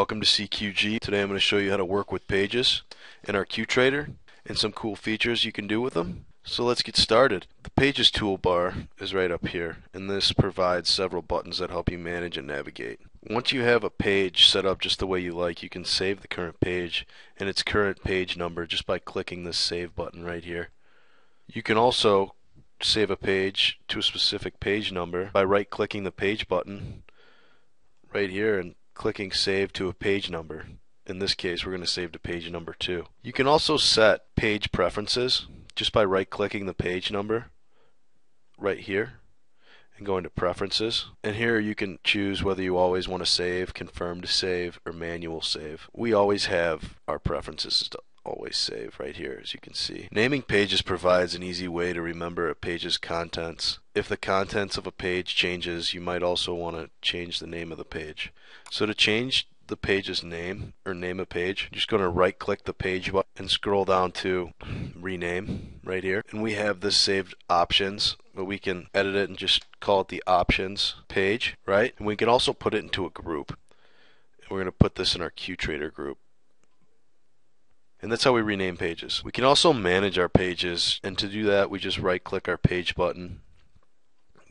Welcome to CQG. Today I'm going to show you how to work with pages in our QTrader and some cool features you can do with them. So let's get started. The Pages toolbar is right up here and this provides several buttons that help you manage and navigate. Once you have a page set up just the way you like, you can save the current page and its current page number just by clicking this Save button right here. You can also save a page to a specific page number by right clicking the page button right here and clicking save to a page number. In this case, we're going to save to page number 2. You can also set page preferences just by right clicking the page number right here and going to preferences. And here you can choose whether you always want to save, confirm to save, or manual save. We always have our preferences always save right here as you can see. Naming pages provides an easy way to remember a page's contents. If the contents of a page changes, you might also want to change the name of the page. So to change the page's name or name a page, just going to right click the page button and scroll down to rename right here. And we have this saved options, but we can edit it and just call it the options page, right? And we can also put it into a group. We're going to put this in our QTrader group. And that's how we rename pages. We can also manage our pages, and to do that, we just right click our page button,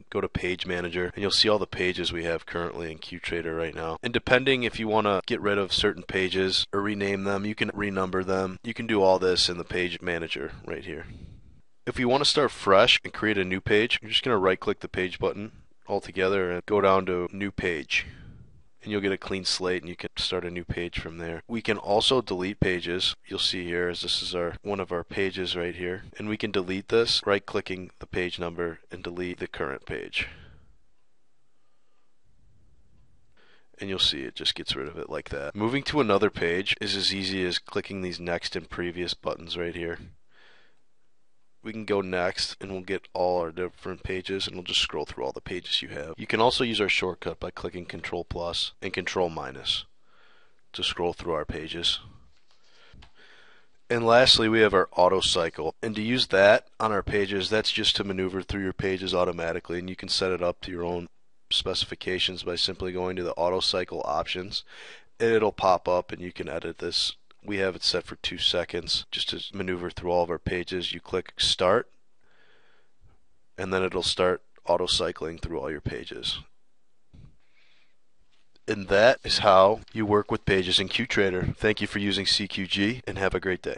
go to Page Manager, and you'll see all the pages we have currently in QTrader right now. And depending if you want to get rid of certain pages or rename them, you can renumber them. You can do all this in the Page Manager right here. If you want to start fresh and create a new page, you're just going to right click the page button altogether and go down to New Page and you'll get a clean slate and you can start a new page from there. We can also delete pages. You'll see here as this is our one of our pages right here. And we can delete this right clicking the page number and delete the current page. and you'll see it just gets rid of it like that. Moving to another page is as easy as clicking these next and previous buttons right here we can go next and we'll get all our different pages and we'll just scroll through all the pages you have. You can also use our shortcut by clicking control plus and control minus to scroll through our pages. And lastly, we have our auto cycle. And to use that on our pages, that's just to maneuver through your pages automatically and you can set it up to your own specifications by simply going to the auto cycle options. And it'll pop up and you can edit this we have it set for two seconds just to maneuver through all of our pages you click start and then it'll start auto cycling through all your pages and that is how you work with pages in QTrader. Thank you for using CQG and have a great day.